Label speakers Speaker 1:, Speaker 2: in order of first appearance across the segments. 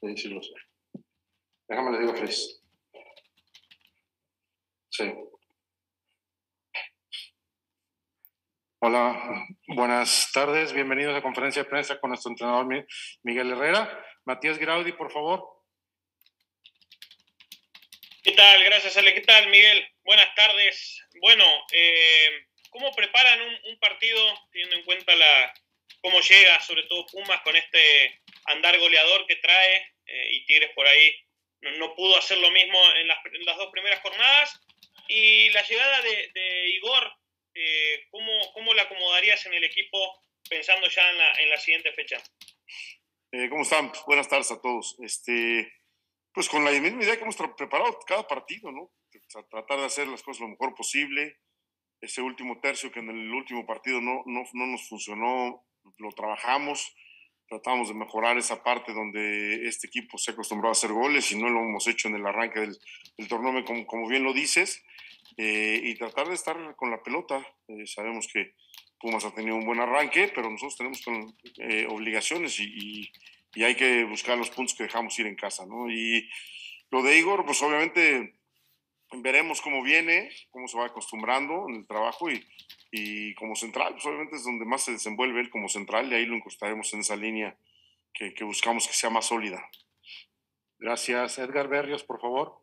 Speaker 1: Sí, sí lo sé. Déjame le digo a Fris. Sí. Hola, buenas tardes. Bienvenidos a conferencia de prensa con nuestro entrenador Miguel Herrera. Matías Graudi, por favor.
Speaker 2: ¿Qué tal? Gracias, Ale. ¿Qué tal, Miguel? Buenas tardes. Bueno, eh, ¿cómo preparan un, partido teniendo en cuenta la cómo llega, sobre todo Pumas, con este andar goleador que trae eh, y Tigres por ahí no, pudo hacer lo mismo en las, dos primeras jornadas? Y la llegada de Igor eh, ¿cómo, ¿cómo, la acomodarías en el equipo pensando ya en la, en la siguiente fecha?
Speaker 1: Eh, ¿Cómo están? Buenas tardes a todos. Este, pues con la misma idea que hemos preparado cada partido, ¿no? tratar de hacer las cosas lo mejor posible. Ese último tercio que en el último partido no, no, no nos funcionó, lo trabajamos, tratamos de mejorar esa parte donde este equipo se acostumbró a hacer goles y no lo hemos hecho en el arranque del, del torneo, como, como bien lo dices. Eh, y tratar de estar con la pelota. Eh, sabemos que Pumas ha tenido un buen arranque, pero nosotros tenemos con, eh, obligaciones y, y, hay que buscar los puntos que dejamos ir en casa. ¿no? Y lo de Igor, pues obviamente veremos cómo viene, cómo se va acostumbrando en el trabajo y, y como central, pues obviamente es donde más se desenvuelve él como central y ahí lo incrustaremos en esa línea que, que buscamos que sea más sólida. Gracias. Edgar Berrios, por favor.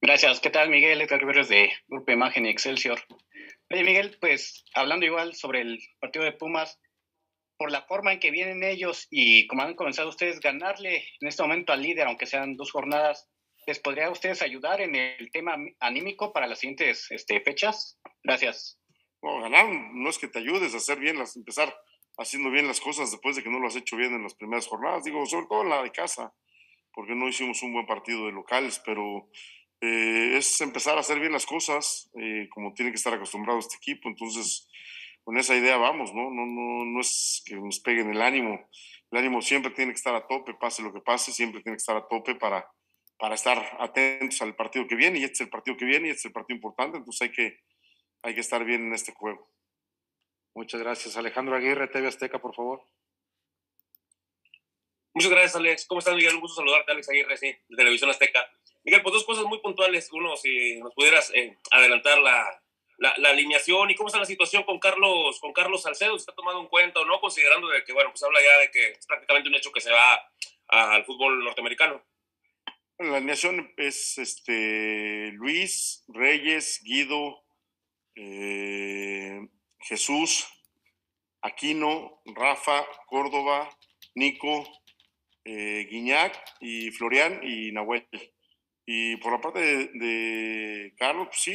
Speaker 3: Gracias. ¿Qué tal, Miguel? Edgar Rivera de Grupo Imagen y Excelsior. Oye, Miguel, pues hablando igual sobre el partido de Pumas, por la forma en que vienen ellos y como han comenzado ustedes ganarle en este momento al líder, aunque sean dos jornadas, ¿les podría a ustedes ayudar en el tema anímico para las siguientes este, fechas? Gracias.
Speaker 1: No, ganar no es que te ayudes a hacer bien las, empezar haciendo bien las cosas después de que no lo has hecho bien en las primeras jornadas, digo, sobre todo en la de casa, porque no hicimos un buen partido de locales, pero eh, es empezar a hacer bien las cosas eh, como tiene que estar acostumbrado este equipo. Entonces, con esa idea vamos, ¿no? No, no, no es que nos peguen el ánimo. El ánimo siempre tiene que estar a tope, pase lo que pase, siempre tiene que estar a tope para, para estar atentos al partido que viene. Y este es el partido que viene y este es el partido importante. Entonces hay que, hay que estar bien en este juego. Muchas gracias. Alejandro Aguirre, TV Azteca, por favor.
Speaker 4: Muchas gracias, Alex. ¿Cómo estás, Miguel? Un gusto saludarte, Alex Aguirre, sí, de Televisión Azteca. Miguel, pues dos cosas muy puntuales. Uno, si nos pudieras eh, adelantar la, la, alineación y cómo está la situación con Carlos, con Carlos Salcedo, ¿se está tomando en cuenta o no? Considerando de que, bueno, pues habla ya de que es prácticamente un hecho que se va al fútbol norteamericano.
Speaker 1: La alineación es este, Luis, Reyes, Guido, eh, Jesús, Aquino, Rafa, Córdoba, Nico, eh, Guiñac y Florian y Nahuel. Y por la parte de, Carlos, pues sí,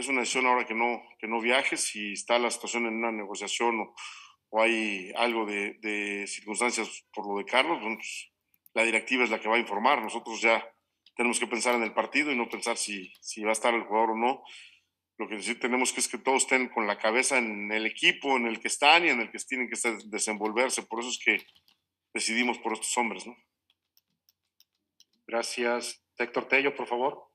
Speaker 1: es una decisión ahora que no, que no viajes, si está la situación en una negociación o, o hay algo de, circunstancias por lo de Carlos, pues la directiva es la que va a informar. Nosotros ya tenemos que pensar en el partido y no pensar si, si va a estar el jugador o no. Lo que sí tenemos que es que todos estén con la cabeza en el equipo en el que están y en el que tienen que desenvolverse. Por eso es que decidimos por estos hombres, ¿no?
Speaker 5: Gracias. Héctor Tello, por favor.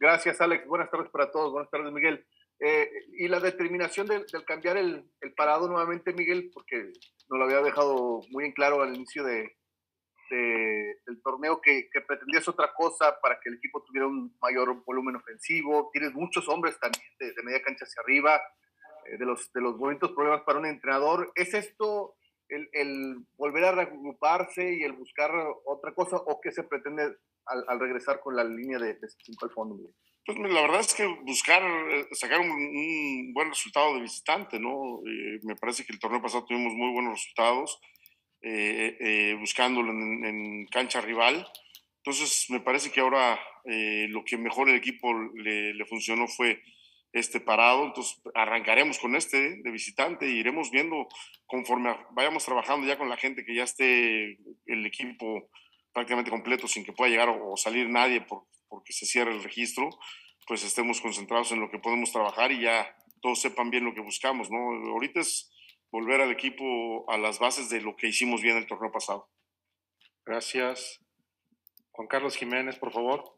Speaker 6: Gracias, Alex. Buenas tardes para todos. Buenas tardes, Miguel. Eh, y la determinación de, cambiar el, parado nuevamente, Miguel, porque nos lo había dejado muy en claro al inicio de, del torneo que, que, pretendías otra cosa para que el equipo tuviera un mayor volumen ofensivo. Tienes muchos hombres también de, media cancha hacia arriba, eh, de, los, de los momentos problemas para un entrenador. ¿Es esto el, volver a reagruparse y el buscar otra cosa o qué se pretende al, regresar con la línea de, de cinco al fondo?
Speaker 1: Pues la verdad es que buscar eh, sacar un, buen resultado de visitante, ¿no? Eh, me parece que el torneo pasado tuvimos muy buenos resultados eh, buscándolo en, cancha rival. Entonces me parece que ahora lo que mejor el equipo le, le funcionó fue este parado, entonces arrancaremos con este de visitante e iremos viendo conforme vayamos trabajando ya con la gente que ya esté el equipo prácticamente completo sin que pueda llegar o, salir nadie por, porque se cierre el registro, pues estemos concentrados en lo que podemos trabajar y ya todos sepan bien lo que buscamos, ¿no? Ahorita es volver al equipo a las bases de lo que hicimos bien el torneo pasado.
Speaker 5: Gracias. Juan Carlos Jiménez, por favor.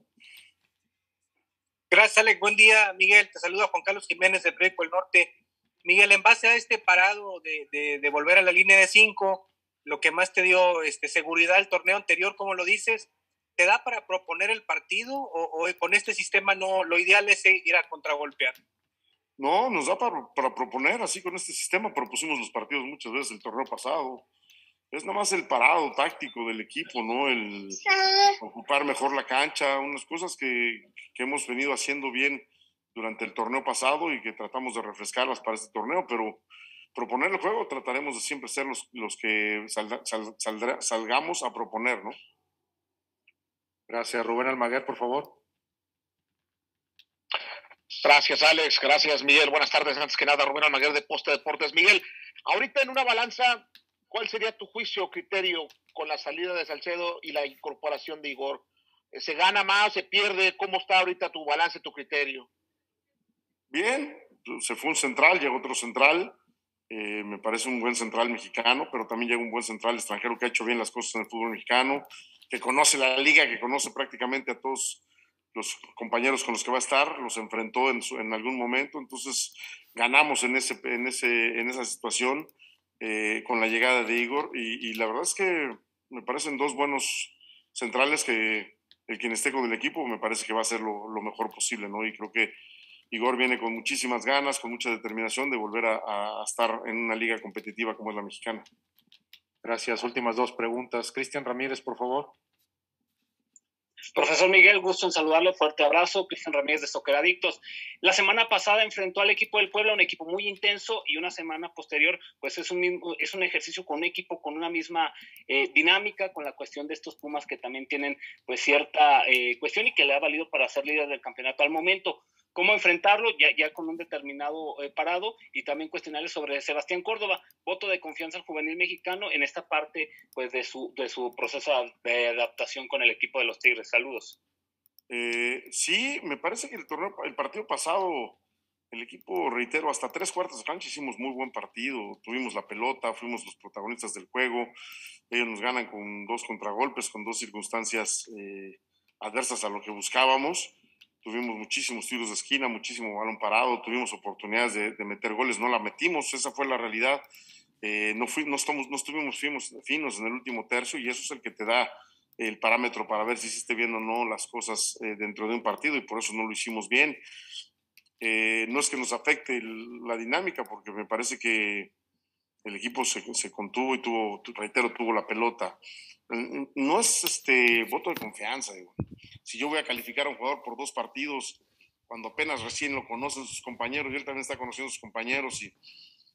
Speaker 7: Gracias, Alex. Buen día, Miguel. Te saluda Juan Carlos Jiménez del Periódico El Norte. Miguel, en base a este parado de, de, volver a la línea de cinco, lo que más te dio este, seguridad el torneo anterior, como lo dices, ¿te da para proponer el partido o, con este sistema no, lo ideal es ir a contragolpear?
Speaker 1: No, nos da para, para, proponer, así con este sistema propusimos los partidos muchas veces el torneo pasado. Es nomás el parado táctico del equipo, ¿no? El ocupar mejor la cancha, unas cosas que, que hemos venido haciendo bien durante el torneo pasado y que tratamos de refrescarlas para este torneo, pero proponer el juego trataremos de siempre ser los, los que salgamos a proponer, ¿no?
Speaker 5: Gracias. Rubén Almaguer, por favor.
Speaker 8: Gracias, Alex. Gracias, Miguel. Buenas tardes. Antes que nada, Rubén Almaguer de Poste Deportes. Miguel, ahorita en una balanza, ¿cuál sería tu juicio o criterio con la salida de Salcedo y la incorporación de Igor? ¿Se gana más, se pierde? ¿Cómo está ahorita tu balance, tu criterio?
Speaker 1: Bien, se fue un central, llegó otro central. Eh, me parece un buen central mexicano, pero también llega un buen central extranjero que ha hecho bien las cosas en el fútbol mexicano, que conoce la liga, que conoce prácticamente a todos los compañeros con los que va a estar, los enfrentó en, algún momento, entonces ganamos en, ese, en, ese, en esa situación eh, con la llegada de Igor y, la verdad es que me parecen dos buenos centrales que el quien esté con el equipo me parece que va a ser lo, lo mejor posible, ¿no? Y creo que Igor viene con muchísimas ganas, con mucha determinación de volver a, estar en una liga competitiva como es la mexicana.
Speaker 5: Gracias. Últimas dos preguntas. Cristian Ramírez, por favor.
Speaker 9: Profesor Miguel, gusto en saludarle, fuerte abrazo. Cristian Ramírez de Soccer Adictos. La semana pasada enfrentó al equipo del Puebla, un equipo muy intenso, y una semana posterior, pues es un, es un ejercicio con un equipo con una misma eh, dinámica, con la cuestión de estos Pumas que también tienen pues cierta eh, cuestión y que le ha valido para ser líder del campeonato al momento cómo enfrentarlo ya, ya con un determinado eh, parado y también cuestionarle sobre Sebastián Córdoba, voto de confianza al juvenil mexicano en esta parte pues de su, de su proceso de adaptación con el equipo de los Tigres. Saludos.
Speaker 1: Eh, sí, me parece que el torneo, el partido pasado, el equipo, reitero, hasta tres cuartos de cancha hicimos muy buen partido, tuvimos la pelota, fuimos los protagonistas del juego, ellos nos ganan con dos contragolpes, con dos circunstancias eh, adversas a lo que buscábamos tuvimos muchísimos tiros de esquina, muchísimo balón parado, tuvimos oportunidades de, meter goles, no la metimos, esa fue la realidad. Eh, no, fui, no, estuvimos finos, finos en el último tercio y eso es el que te da el parámetro para ver si hiciste bien o no las cosas eh, dentro de un partido y por eso no lo hicimos bien. Eh, no es que nos afecte la dinámica, porque me parece que el equipo se, contuvo y tuvo, reitero, tuvo la pelota. No es este voto de confianza. Digo si yo voy a calificar a un jugador por dos partidos, cuando apenas recién lo conocen sus compañeros, y él también está conociendo a sus compañeros, y,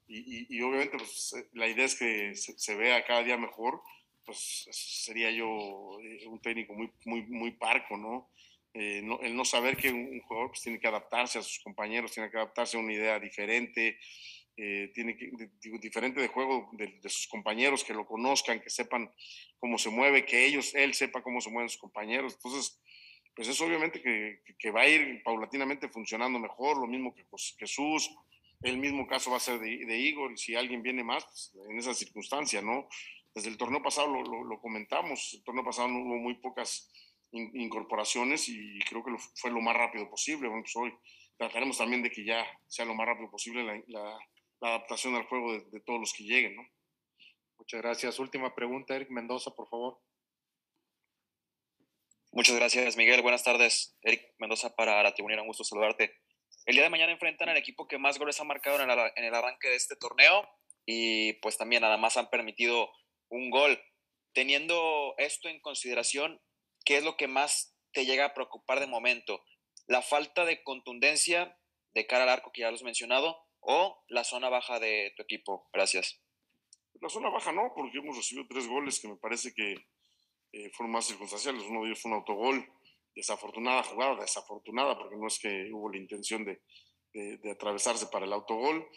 Speaker 1: y, obviamente pues, eh, la idea es que se, vea cada día mejor, pues sería yo eh, un técnico muy, muy, muy parco, ¿no? Eh, el no saber que un, jugador pues, tiene que adaptarse a sus compañeros, tiene que adaptarse a una idea diferente, tiene que, diferente de juego de, sus compañeros, que lo conozcan, que sepan cómo se mueve, que ellos, él sepa cómo se mueven sus compañeros. Entonces, pues es obviamente que, va a ir paulatinamente funcionando mejor, lo mismo que Jesús, el mismo caso va a ser de, Igor, y si alguien viene más, pues, en esa circunstancia, ¿no? Desde el torneo pasado lo, comentamos, el torneo pasado no hubo muy pocas incorporaciones y creo que fue lo más rápido posible. Bueno, pues hoy trataremos también de que ya sea lo más rápido posible la, la, adaptación al juego de, de todos los que lleguen, ¿no?
Speaker 5: Muchas gracias. Última pregunta, Eric Mendoza, por favor.
Speaker 10: Muchas gracias, Miguel. Buenas tardes. Eric Mendoza para la tribuna. Un gusto saludarte. El día de mañana enfrentan al equipo que más goles ha marcado en el, arranque de este torneo y pues también nada más han permitido un gol. Teniendo esto en consideración, ¿qué es lo que más te llega a preocupar de momento? ¿La falta de contundencia de cara al arco que ya lo has mencionado o la zona baja de tu equipo? Gracias.
Speaker 1: La zona baja no, porque hemos recibido tres goles que me parece que eh, fueron más circunstanciales. Uno de ellos fue un autogol, desafortunada jugada, desafortunada, porque no es que hubo la intención de, de, atravesarse para el autogol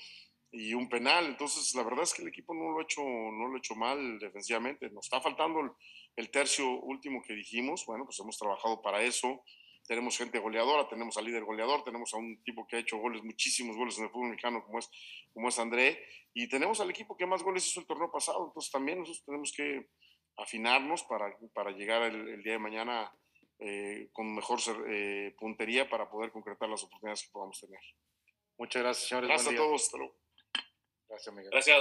Speaker 1: y un penal. Entonces, la verdad es que el equipo no lo ha hecho, no lo ha hecho mal defensivamente. Nos está faltando el, el, tercio último que dijimos. Bueno, pues hemos trabajado para eso. Tenemos gente goleadora, tenemos al líder goleador, tenemos a un tipo que ha hecho goles, muchísimos goles en el fútbol mexicano, como es, como es André, y tenemos al equipo que más goles hizo el torneo pasado. Entonces, también nosotros tenemos que afinarnos para, para llegar el, día de mañana eh, con mejor eh, puntería para poder concretar las oportunidades que podamos tener.
Speaker 5: Muchas gracias, señores.
Speaker 1: Gracias a todos.
Speaker 5: Gracias, Miguel.
Speaker 4: Gracias.